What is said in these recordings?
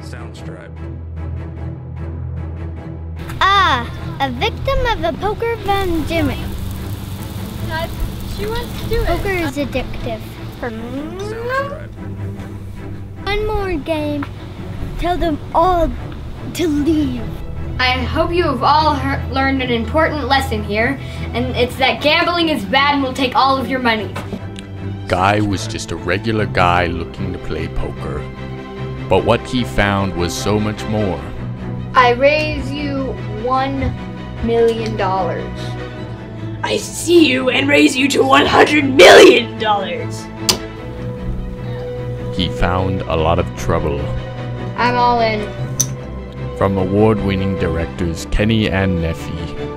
Soundstripe. Ah, a victim of a poker pandemic. Dad, she wants to do it. Poker is addictive. Soundstripe. One more game. Tell them all to leave. I hope you have all heard, learned an important lesson here, and it's that gambling is bad and will take all of your money. Guy was just a regular guy looking to play poker. But what he found was so much more. I raise you one million dollars. I see you and raise you to $100 million! He found a lot of trouble. I'm all in. From award winning directors Kenny and Neffy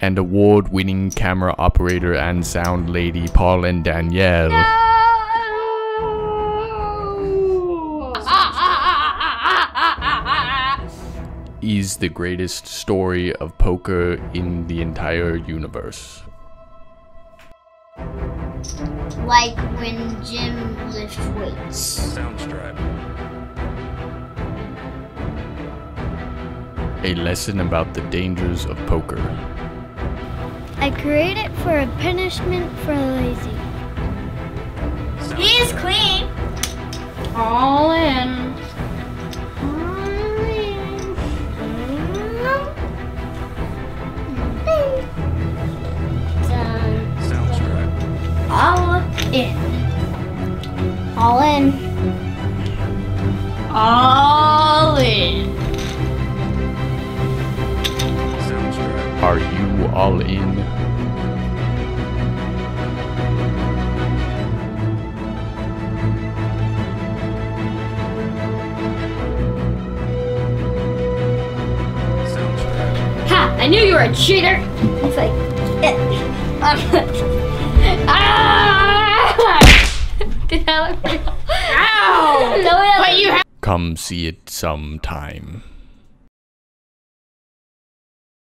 and award winning camera operator and sound lady Paul and Danielle. Is the greatest story of poker in the entire universe. Like when Jim lifts weights. Soundstripe. A lesson about the dangers of poker. I create it for a punishment for lazy. He is clean! All in. All in. All in. Are you all in? Ha! I knew you were a cheater. It's like, eh, I'm ah! Did that look real? Ow! No, But you have. Come see it sometime.